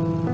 嘿，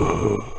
Ugh.